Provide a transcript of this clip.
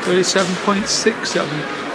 37.67